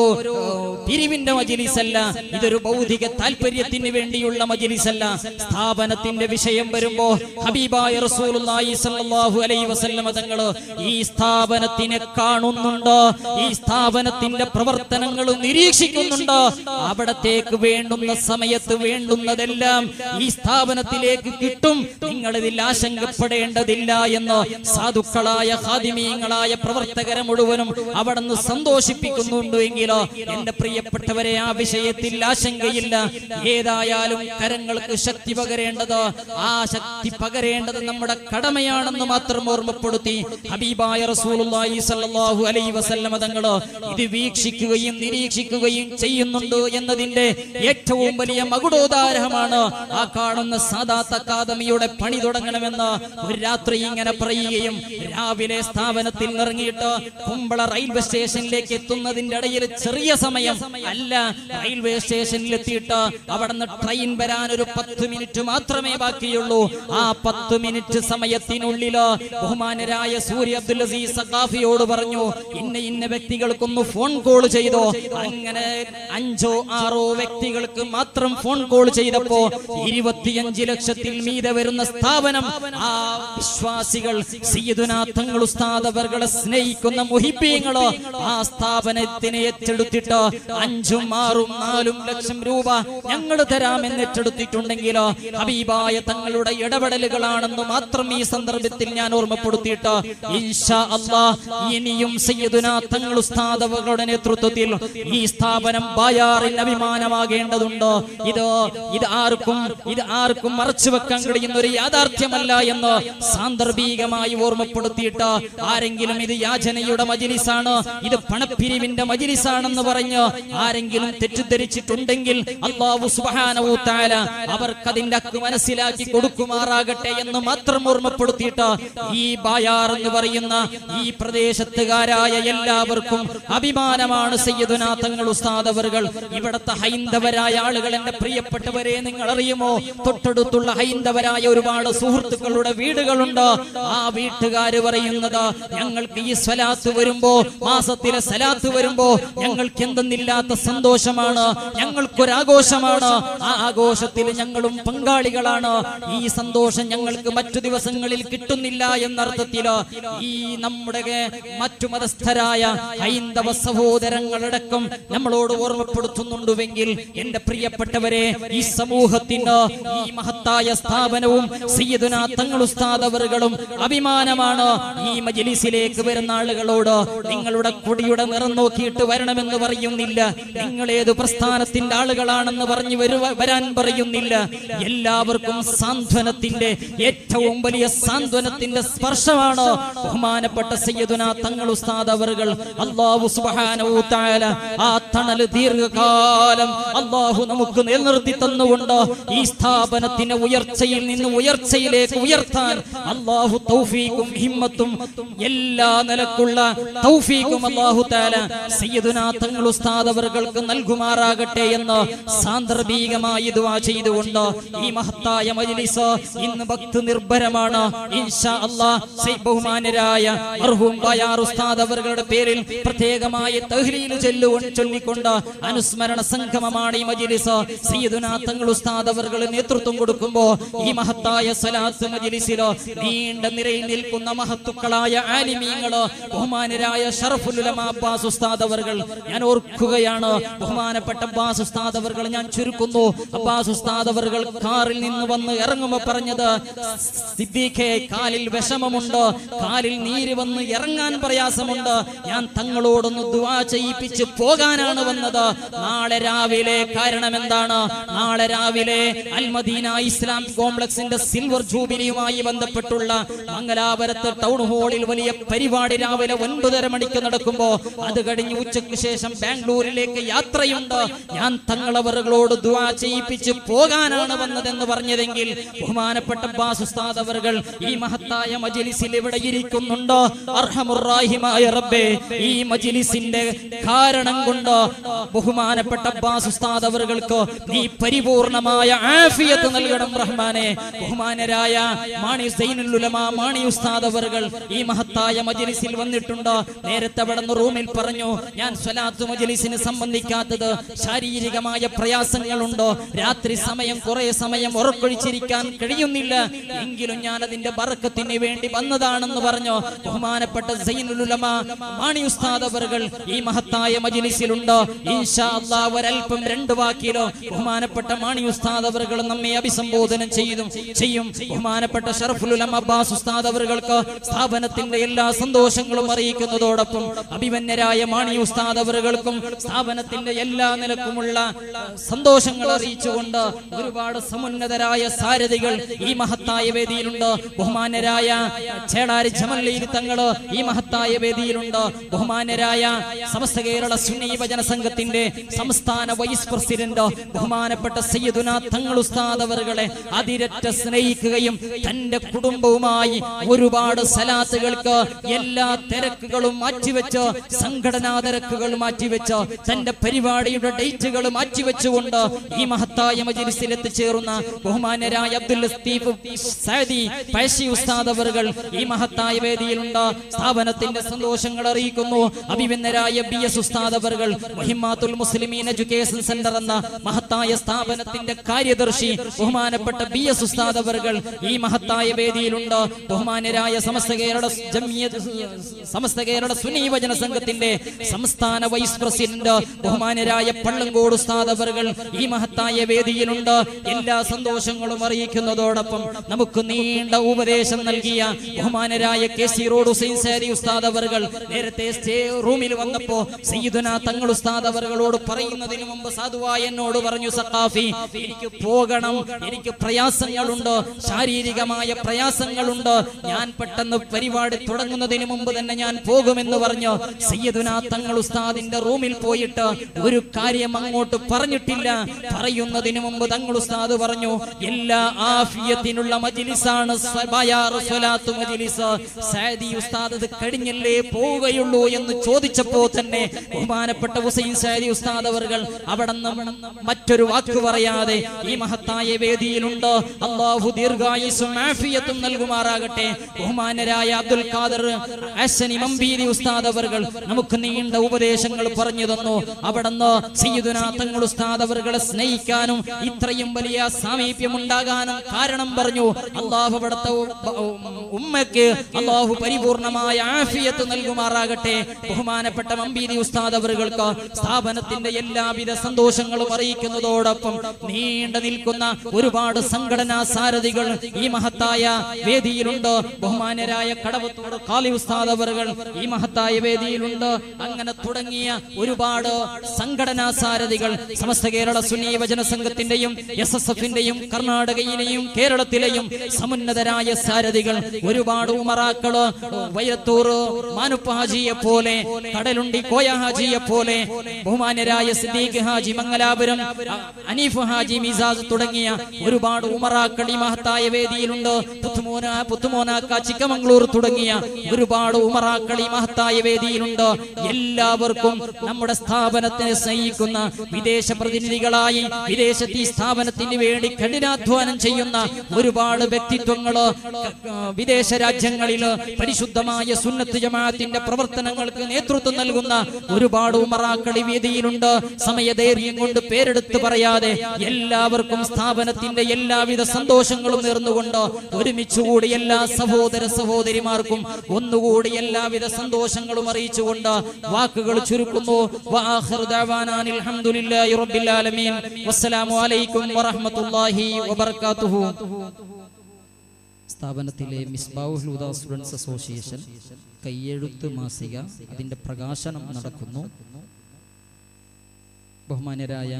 പിരിവിന്റെ മജിലിസല്ല ഇതൊരു ഭൗതിക താല്പര്യത്തിന് വേണ്ടിയുള്ള മജിലിസല്ല. സ്ഥാപനത്തിന്റെ വിഷയം വരുമ്പോ ഹബീബായ റസൂലുള്ളാഹി സ്വല്ലല്ലാഹു അലൈഹി വസല്ലമ തങ്ങൾ ഈ സ്ഥാപനത്തിനെ കാണുന്നുണ്ട് ഈ സ്ഥാപനത്തിന്റെ പ്രവർത്തനങ്ങൾ നിരീക്ഷിക്കുന്നുണ്ട്. അവിടത്തേക്ക് വേണ്ടുന്ന സമയത്ത് വേണ്ടുന്നതെല്ലാം ഈ സ്ഥാപനത്തിലേക്ക് കിട്ടും. നിങ്ങൾ ഇതിൽ ആശങ്കപ്പെടേണ്ടതില്ല എന്ന് സാധുക്കളായ ഹാദിമീങ്ങളായ പ്രവർത്തകരെ മുഴുവനും അവിടെ നിന്ന് സന്തോഷിപ്പിക്കുന്നുണ്ട് എങ്കിലോ എന്റെ പ്രിയപ്പെട്ടവരെ ആ വിഷയത്തിൽ ആശങ്കയില്ല. ഏതായാലും കരങ്ങൾക്ക് ശക്തി പകരേണ്ടത് ആ ശക്തി പകരേണ്ടത് നമ്മുടെ കടമയാണെന്ന് മാത്രം ഓർമ്മപ്പെടുത്തി ഹബീബായ റസൂലുള്ളാഹി സല്ലല്ലാഹു അലൈഹി വസല്ലമ തങ്ങൾ ഇത് വീക്ഷിക്കുകയും നിരീക്ഷിക്കുകയും ചെയ്യുന്നുണ്ട് എന്നതിന്റെ ഏറ്റവും ഏറ്റവും വലിയ മകുടോദാരമാണ് ആ കാണുന്ന സാദാത്ത് അക്കാദമിയുടെ പണി തുടങ്ങണമെന്ന് ഒരു രാത്രി ഇങ്ങനെ പറയുകയും രാവിലെ സ്ഥാപനത്തിൽ ഇറങ്ങിയിട്ട് കുമ്പള റെയിൽവേ സ്റ്റേഷനിലേക്ക് എത്തുന്നതിന്റെ ഇടയിൽ ചെറിയ സമയം അല്ല റെയിൽവേ സ്റ്റേഷനിൽ എത്തിയിട്ട് അവിടുന്ന് ട്രെയിൻ വരാൻ ഒരു പത്ത് മിനിറ്റ് മാത്രമേ ബാക്കിയുള്ളൂ. ആ പത്ത് മിനിറ്റ് സമയത്തിനുള്ളിൽ ബഹുമാനരായ സൂര്യ അബ്ദുൽ അസീസ് സഖാഫിയോട് പറഞ്ഞു ഇന്ന ഇന്ന വ്യക്തികൾക്കൊന്ന് ഫോൺ കോൾ ചെയ്തോ. അങ്ങനെ അഞ്ചോ ആറോ വ്യക്തികൾക്ക് മാത്രം ഫോൺ കോൾ ചെയ്തപ്പോ ഇരുപത്തിയഞ്ച് ലക്ഷത്തിൽ മീതെ വരുന്ന സ്ഥാപനം ആ വിശ്വാസികൾ സീതുനാഥങ്ങൾ ഉസ്താദവർകളെ ഉസ്താദ് സ്നേഹിക്കുന്ന മുഹിപ്പിയങ്ങളോ ആ സ്ഥാപനത്തിനെ ഏറ്റെടുത്തിട്ട് അഞ്ചും ആറും നാലും ലക്ഷം രൂപ ഞങ്ങൾ തരാമെന്ന് ഏറ്റെടുത്തിട്ടുണ്ടെങ്കിലോ ഹബീബായ തങ്ങളുടെ ഇടപെടലുകളാണെന്ന് മാത്രം ഈ സന്ദർഭത്തിൽ ഞാൻ ഓർമ്മപ്പെടുത്തിയിട്ട്. ഇൻഷാ അള്ളാ ഇനിയും സയ്യദുനാഥങ്ങൾ ഉസ്താദവകളുടെ ഉസ്താദ് നേതൃത്വത്തിൽ ഈ സ്ഥാപനം ബായാറിൽ അഭിമാനമാകേണ്ടതുണ്ട്? ഇത് ഇത് ആർക്കും ഇത് ആർക്കും മറച്ചു വെക്കാൻ കഴിയുന്ന ഒരു യാഥാർത്ഥ്യമല്ല എന്ന് സാന്ദർഭികമായി ഓർമ്മപ്പെടുത്തിയിട്ട് ആരെങ്കിലും ഇത് യാചനയുടെ മജിലിസാണ് ഇത് പണപ്പിരിവിന്റെ മജിലിസാണെന്ന് പറഞ്ഞ് ആരെങ്കിലും തെറ്റിദ്ധരിച്ചിട്ടുണ്ടെങ്കിൽ അള്ളാഹു സുബ്ഹാനഹു തആല അവർക്കതിന്റെ അക്ക് മനസ്സിലാക്കി കൊടുക്കുമാറാകട്ടെ എന്ന് മാത്രം ഓർമ്മപ്പെടുത്തിയിട്ട് ഈ ബായാർ എന്ന് പറയുന്ന ഈ പ്രദേശത്തുകാരായ എല്ലാവർക്കും അഭിമാനമാണ് സയ്യദുനാഥങ്ങൾ ഉസ്താദവറുകൾ ഇവിടത്തെ ഹൈന്ദവരായ ആളുകൾ എന്റെ പ്രിയപ്പെട്ടവരെ നിങ്ങൾ അറിയുമോ തൊട്ടടുത്തുള്ള ഹൈന്ദവരായ ഒരുപാട് സുഹൃത്തുക്കളുടെ വീടുകളുണ്ട്. ആ വീട്ടുകാര് പറയുന്നത് ഞങ്ങൾക്ക് ഈ സ്വലാത്ത് വരുമ്പോ മാസത്തിലെ സലാത്ത് വരുമ്പോ ഞങ്ങൾക്ക് എന്തെന്നില്ലാത്ത സന്തോഷമാണ്. ഞങ്ങൾക്കൊരാഘോഷമാണ്. ആ ആഘോഷത്തിൽ ഞങ്ങളും പങ്കാളികളാണ്. ഈ സന്തോഷം ഞങ്ങൾക്ക് മറ്റു ദിവസങ്ങളിൽ കിട്ടുന്നില്ല എന്നർത്ഥത്തിൽ ഈ നമ്മുടെ മറ്റു മതസ്ഥരായ ഹൈന്ദവ സഹോദരങ്ങളടക്കം നമ്മളോട് ഓർമ്മപ്പെടുത്തുന്നുണ്ടുവെങ്കിൽ എന്റെ പ്രിയപ്പെട്ടവരെ ഈ സമൂഹത്തിന് ഈ മഹത്തായ സ്ഥാപനവും സയ്യിദുന തങ്ങൾ ഉസ്താദവറുകളും അഭിമാനമാണ്. ഈ മജലിസിലേക്ക് വരുന്ന ആളുകളോട് നിങ്ങളുടെ കൊടിയുടെ നിറം നോക്കിയിട്ട് വരണമെന്ന് പറയുന്നില്ല. നിങ്ങൾ ഏത് പ്രസ്ഥാനത്തിന്റെ ആളുകളാണെന്ന് പറഞ്ഞു വരാൻ പറയുന്നില്ല. എല്ലാവർക്കും സാന്ത്വനത്തിന്റെ ഏറ്റവും വലിയ സാന്ത്വനത്തിന്റെ സ്പർശമാണ് ബഹുമാനപ്പെട്ട സയ്യിദുന തങ്ങൾ ഉസ്താദവറുകൾ അള്ളാഹു തആല ആ തണൽ ദീർഘകാലം അള്ളാഹു നമുക്ക് നിലനിർത്തി തന്നുകൊണ്ട് ഈ സ്ഥാപനത്തിന്റെ ഉയർച്ചയിൽ നിന്ന് ഉയർച്ചയിലേക്ക് ഉയർത്താൻ അള്ളാഹു തൗഫീഖും ഹിമ്മത്തും എല്ലാ നിലക്കുള്ള തൗഫീഖും അള്ളാഹു താല സയ്യദുനാഥങ്ങൾ ഉസ്താദ് നൽകുമാറാകട്ടെ എന്ന് സാന്ദർഭികമായി ദുആ ചെയ്തുകൊണ്ട് ഈ മഹത്തായ മജ്ലിസ് ഇന്ന് ഭക്തി നിർഭരമാണ്. ഇൻഷാ സയ്യിദ് ബഹുമാനരായ മർഹൂം ബയാർ ഉസ്താദ് പേരിൽ പ്രത്യേകമായി തഹ്ലീൽ ചൊല്ലുകൊണ്ട് ചൊല്ലിക്കൊണ്ട് അനുസ്മരണ സംഗമമാണ് ഈ മജ്ലിസ്. സയ്യിദുന തങ്ങൾ ഉസ്താദ് നേതൃത്വം കൊടുക്കുമ്പോൾ ഈ മഹത്തായ സലാത്ത് മജിലിസിലോ നീണ്ട നിരയിൽ നിൽക്കുന്ന മഹത്തുക്കളായ ആലിമീങ്ങളോ ബഹുമാനരായ ഷറഫുൽ ഉലമ അബ്ബാസ് ഉസ്താദ് ഞാൻ ഓർക്കുകയാണ് ബഹുമാനപ്പെട്ട അബ്ബാസ് ഉസ്താദ് ഞാൻ ചുരുക്കുന്നു. അബ്ബാസ് ഉസ്താദ് കാറിൽ നിന്ന് വന്ന് ഇറങ്ങുമ്പോ പറഞ്ഞത് കാലിൽ വിഷമമുണ്ട് കാലിൽ നീര് വന്ന് ഇറങ്ങാൻ പ്രയാസമുണ്ട്. ഞാൻ തങ്ങളോടൊന്ന് ദുവാ ചെയ്യിപ്പിച്ച് പോകാനാണ് വന്നത്. നാളെ രാവിലെ കാരണം എന്താണ് നാളെ രാവിലെ അൽമദീന ഇസ്ലാം കോംപ്ലക്സിന്റെ സിൽവർ ജൂബിലിയുമായി ബന്ധപ്പെട്ടുള്ള മംഗലാപുരത്ത് ടൗൺ ഹാളിൽ വലിയ പരിപാടി രാവിലെ ഒൻപതര മണിക്ക് നടക്കുമ്പോ അത് കഴിഞ്ഞ് ഉച്ചയ്ക്ക് ശേഷം ബാംഗ്ലൂരിലേക്ക് യാത്രയുണ്ട്. ഞാൻ തങ്ങളവറുകളോട് ദുആ ചെയ്യിപ്പിച്ച് പോകാനാണ് വന്നതെന്ന് പറഞ്ഞതെങ്കിൽ ബഹുമാനപ്പെട്ട അബ്ബാസ് ഉസ്താദ് അവർകൾ ഈ മഹത്തായ മജിലിസിൽ ഇവിടെ ഇരിക്കുന്നുണ്ടോ. അർഹമുറാഹിമായ റബ്ബേ ഈ മജിലിസിന്റെ കാരണം കൊണ്ട് ബഹുമാനപ്പെട്ട അബ്ബാസ് ഉസ്താദ് അവർക്ക് നീ പരിപൂർണമായ ആഫിയത്ത് നൽകണം റഹ്മാനെ. ബഹുമാനരായ മാണി സൈനുൽ ഉലമ മാണി ഉസ്താദ് ഈ മഹത്തായ മജലിസിൽ വന്നിട്ടുണ്ട്? നേരത്തെ അവിടെ റൂമിൽ പറഞ്ഞു ഞാൻ സ്വലാത്ത് മജലിസിന് സംബന്ധിക്കാത്തത് ശാരീരികമായ പ്രയാസങ്ങളുണ്ടോ? രാത്രി സമയം കുറെ സമയം ഉറക്കൊഴിച്ചിരിക്കാൻ കഴിയുന്നില്ല. എങ്കിലും ഞാൻ അതിന്റെ വറക്കത്തിന് വേണ്ടി വന്നതാണെന്ന് പറഞ്ഞു. ബഹുമാനപ്പെട്ട സൈനുൽ ഉലമ മാണി ഉസ്താദ് ഈ മഹത്തായ മജലിസിലുണ്ട്? ഒരൽപ്പം രണ്ട് വാക്കിലോ ബഹുമാനപ്പെട്ട മാണി ഉസ്താദ് അവറുകൾ നമ്മെ അഭിസംബോധന ചെയ്തും ചെയ്യും. ബഹുമാനപ്പെട്ട ഷർഫുൽ അബ്ബാസ് ഉസ്താദ് അവറുകൾക്ക് സ്ഥാപനത്തിന്റെ എല്ലാ സന്തോഷങ്ങളും അറിയിക്കുന്നതോടൊപ്പം അഭിമന്യരായ മാണി ഉസ്താദ് അവറുകൾക്കും സ്ഥാപനത്തിന്റെ എല്ലാ നിലക്കുമുള്ള സന്തോഷങ്ങൾ അറിയിച്ചുകൊണ്ട് ഒരുപാട് സമുന്നതരായ സാരഥികൾ ഈ മഹത്തായ വേദിയിലുണ്ട്. ബഹുമാനരായ ചേടാരി ജമല്ലയിൽ തങ്ങൾ ഈ മഹത്തായ വേദിയിലുണ്ട്. ബഹുമാനരായ സമസ്ത കേരള സുന്നി യുവജന സംഘത്തിന്റെ സംസ്ഥാന വൈസ് പ്രസിഡന്റ് പ്രസിഡന്റ് ബഹുമാനപ്പെട്ട സയ്യിദുന തങ്ങൾ ഉസ്താദ് അവറുകളെ അതിരറ്റ സ്നേഹിക്കുകയും തന്റെ കുടുംബവുമായി ഒരുപാട് സലാത്തുകൾക്ക് എല്ലാ തിരക്കുകളും മാറ്റിവെച്ച് സംഘടനാ തിരക്കുകൾ മാറ്റിവെച്ച് തന്റെ പരിപാടിയുടെ ഡേറ്റുകൾ മാറ്റിവെച്ചുകൊണ്ട് ഈ മഹത്തായ മജിലിസിൽ എത്തിച്ചേർന്ന ബഹുമാനരായ അബ്ദുൽ ലത്തീഫ് ഉസ്താദ് ഈ മഹത്തായ വേദിയിലുണ്ട്. സ്ഥാപനത്തിന്റെ സന്തോഷങ്ങൾ അറിയിക്കുന്നു. അഭിമന്യരായ ബി എസ് ഉസ്താദ് മുഹിമാത്തുൽ മുസ്ലിമീൻ എഡ്യൂക്കേഷൻ സെന്റർ എന്ന മഹത്തായ സ്ഥാപനത്തിന്റെ കാര്യദർശി ബഹുമാനപ്പെട്ട ബി എസ് ഉസ്താദ് അവർകൾ ഈ മഹത്തായ വേദിയിലുണ്ട്. ബഹുമാനരായ സമസ്ത കേരള സമസ്ത കേരള സുനീവചന വചന സംഘത്തിന്റെ സംസ്ഥാന വൈസ് പ്രസിഡന്റ് ബഹുമാനരായ പള്ളങ്കോട് ഉസ്താദ് അവർകൾ ഈ മഹത്തായ വേദിയിലുണ്ട്. എല്ലാ സന്തോഷങ്ങളും അറിയിക്കുന്നതോടൊപ്പം നമുക്ക് നീണ്ട ഉപദേശം നൽകിയ ബഹുമാനരായ കെ സി റോഡ് ഹുസൈൻ സാരി ഉസ്താദ് അവർകൾ നേരത്തെ സ്റ്റേ റൂമിൽ വന്നപ്പോ സീദുന തങ്ങൾ ഉസ്താദ് അവർകളോട് പറയുന്നതിന് മുമ്പ് സാധുവായ എന്നോട് പറഞ്ഞു സക്കാഫി എനിക്ക് പോകണം. എനിക്ക് പ്രയാസങ്ങളുണ്ട്. ശാരീരികമായ പ്രയാസങ്ങളുണ്ട്. ഞാൻ പെട്ടെന്ന് പരിപാടി തുടങ്ങുന്നതിന് മുമ്പ് തന്നെ ഞാൻ പോകുമെന്ന് പറഞ്ഞു. സയ്യദുന തങ്ങൾ ഉസ്താദിന്റെ റൂമിൽ പോയിട്ട് ഒരു കാര്യം അങ്ങോട്ട് പറഞ്ഞിട്ടില്ല. പറയുന്നതിന് മുമ്പ് തങ്ങൾ ഉസ്താദ് പറഞ്ഞു എല്ലാ ആഫിയത്തിനുള്ള മജിലിസാണ് കഴിഞ്ഞല്ലേ പോവുകയുള്ളൂ എന്ന് ചോദിച്ചപ്പോ തന്നെ ബഹുമാനപ്പെട്ട ഹുസൈൻ സാദി ഉസ്താദ് അവർ അവിടെ മറ്റൊരു വാക്ക് പറയാതെ ഈ മഹത്തായ വേദിയിലുണ്ട്. അള്ളാഹു ദീർഘായുസും ആഫിയത്തും നൽകുമാറാകട്ടെ. ബഹുമാനരായ അബ്ദുൽ ഖാദർ ഹസനി മമ്പീരി ഉസ്താദ് അവർകൾ നമുക്ക് നീണ്ട ഉപദേശങ്ങൾ പറഞ്ഞു തന്നു. അവിടുന്ന് സയ്യിദുന തങ്ങൾ ഉസ്താദ് അവർകളെ സ്നേഹിക്കാനും ഇത്രയും വലിയ സാമീപ്യം ഉണ്ടാകാനും കാരണം പറഞ്ഞു. അള്ളാഹു അവിടുത്തെ ഉമ്മക്ക് അള്ളാഹു പരിപൂർണമായ ആഫിയത്ത് നൽകുമാറാകട്ടെ. ബഹുമാനപ്പെട്ട മമ്പീരി ഉസ്താദ് അവറുകൾക്ക് സ്ഥാപനത്തിന്റെ എല്ലാവിധ സന്തോഷങ്ങളും അറിയിക്കുന്നതോടൊപ്പം നീണ്ടു നിൽക്കുന്ന ഒരുപാട് സംഘടനാ സാരഥികൾ ഈ മഹത്തായ വേദിയിലുണ്ട്. ബഹുമാനരായ കടവത്തോട് കാലി ഉസ്താദ് ഈ മഹത്തായ വേദിയിലുണ്ട്. അങ്ങനെ തുടങ്ങിയ ഒരുപാട് സംഘടനാ സാരഥികൾ സമസ്ത കേരള സുന്നി യുവജന സംഘത്തിന്റെയും എസ് എസ് എഫിന്റെയും കർണാടകയിലെയും കേരളത്തിലെയും സമുന്നതരായ സാരഥികൾ ഒരുപാട് ഉമറാക്കൾ വയത്തൂർ മാനുപ്പ ഹാജിയെ പോലെ കടലുണ്ടി കോയ ഹാജിയെ പോലെ ബഹുമാനരായ സിദ്ദീഖ് ഹാജി മംഗലാപുരം അ- അനീഫ് ഹാജി മിസാസ് തുടങ്ങിയ ഒരുപാട് ഉമറാക്കൾ ഈ മഹത്തായ വേദിയിലുണ്ട്. പുത്തുമോന പുത്തുമോനാക്ക ചിക്കമംഗ്ലൂർ തുടങ്ങിയ ഒരുപാട് ഉമറാക്കളി മഹത്തായ വേദിയിലുണ്ട്. എല്ലാവർക്കും നമ്മുടെ സ്ഥാപനത്തിനെ സ്നേഹിക്കുന്ന വിദേശ പ്രതിനിധികളായി വിദേശത്ത് ഈ സ്ഥാപനത്തിന് വേണ്ടി കഠിനാധ്വാനം ചെയ്യുന്ന ഒരുപാട് വ്യക്തിത്വങ്ങൾ വിദേശ രാജ്യങ്ങളിൽ പരിശുദ്ധമായ സുന്നത്ത് ജമാഅത്തിന്റെ പ്രവർത്തനങ്ങൾക്ക് നേതൃത്വം നൽകുന്ന ഒരുപാട് ഉമറാക്കളി വേദിയിലുണ്ട്. സമയദൈർഘ്യം കൊണ്ട് പേരെടുത്ത് പറയാതെ എല്ലാവർക്കും സ്ഥാപനത്തിന്റെ എല്ലാവിധ സന്തോഷങ്ങളും നേർന്നുകൊണ്ട് ഒരുമിച്ചുകൂടി എല്ലാ സഹോദര സഹോദരിമാർക്കും ഒന്നുകൂടി എല്ലാവിധ സന്തോഷങ്ങളും അറിയിച്ചുകൊണ്ട് വാക്കുകൾ ചുരുക്കുന്നു. സ്ഥാപനത്തിലെ മിസ്ബാഹുൽ സ്റ്റുഡൻസ് അസോസിയേഷൻ കയ്യെഴുത്ത് മാസിക അതിന്റെ പ്രകാശനം നടക്കുന്നു. ബഹുമാനരായ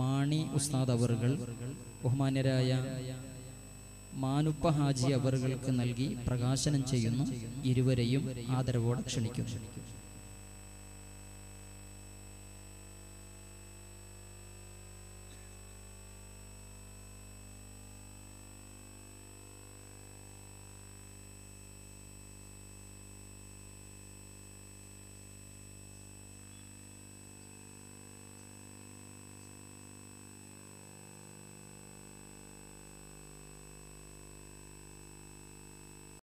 മാണി ഉസ്താദ് അവറുകൾ ബഹുമാന്യരായ മാനുപ്പ ഹാജി അവറുകൾക്ക് നൽകി പ്രകാശനം ചെയ്യുന്നു. ഇരുവരെയും ആദരവോടെ ക്ഷണിക്കുന്നു.